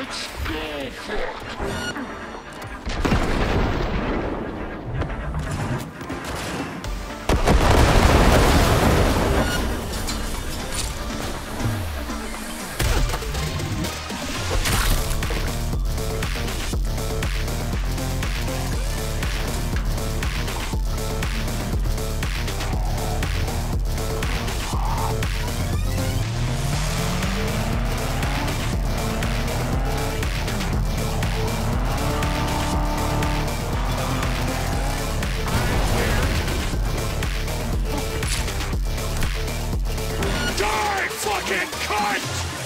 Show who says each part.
Speaker 1: about to What?